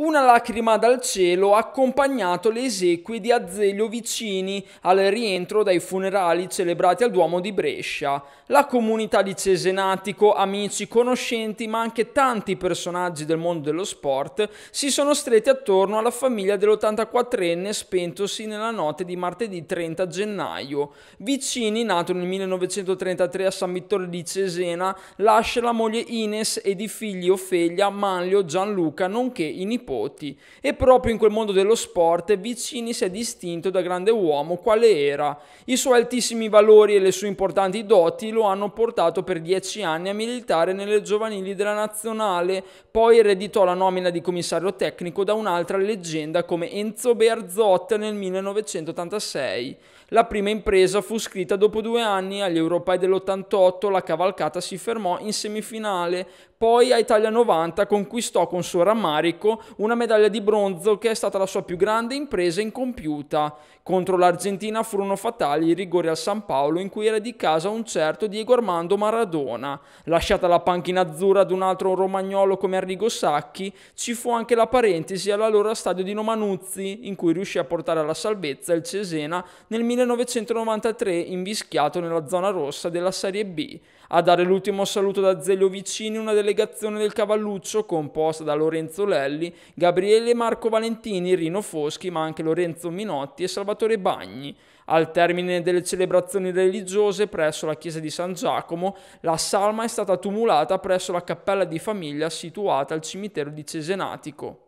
Una lacrima dal cielo ha accompagnato le esequie di Azeglio Vicini al rientro dai funerali celebrati al Duomo di Brescia. La comunità di Cesenatico, amici, conoscenti, ma anche tanti personaggi del mondo dello sport si sono stretti attorno alla famiglia dell'84enne spentosi nella notte di martedì 30 gennaio. Vicini, nato nel 1933 a San Vittore di Cesena, lascia la moglie Ines ed i figli Ofelia, Manlio, Gianluca, nonché i nipoti nipoti e proprio in quel mondo dello sport Vicini si è distinto da grande uomo quale era. I suoi altissimi valori e le sue importanti doti lo hanno portato per dieci anni a militare nelle giovanili della nazionale, poi ereditò la nomina di commissario tecnico da un'altra leggenda come Enzo Bearzot nel 1986. La prima impresa fu scritta dopo due anni agli europei dell'88, la cavalcata si fermò in semifinale, poi a Italia 90 conquistò con suo rammarico una medaglia di bronzo che è stata la sua più grande impresa incompiuta. Contro l'Argentina furono fatali i rigori al San Paolo in cui era di casa un certo Diego Armando Maradona. Lasciata la panchina azzurra ad un altro romagnolo come Arrigo Sacchi, ci fu anche la parentesi all'allora stadio di Nomanuzzi in cui riuscì a portare alla salvezza il Cesena nel 1993 invischiato nella zona rossa della Serie B. A dare l'ultimo saluto da Zelio Vicini una delegazione del Cavalluccio composta da Lorenzo Lelli, Gabriele Marco Valentini, Rino Foschi, ma anche Lorenzo Minotti e Salvatore Bagni. Al termine delle celebrazioni religiose presso la chiesa di San Giacomo, la salma è stata tumulata presso la cappella di famiglia situata al cimitero di Cesenatico.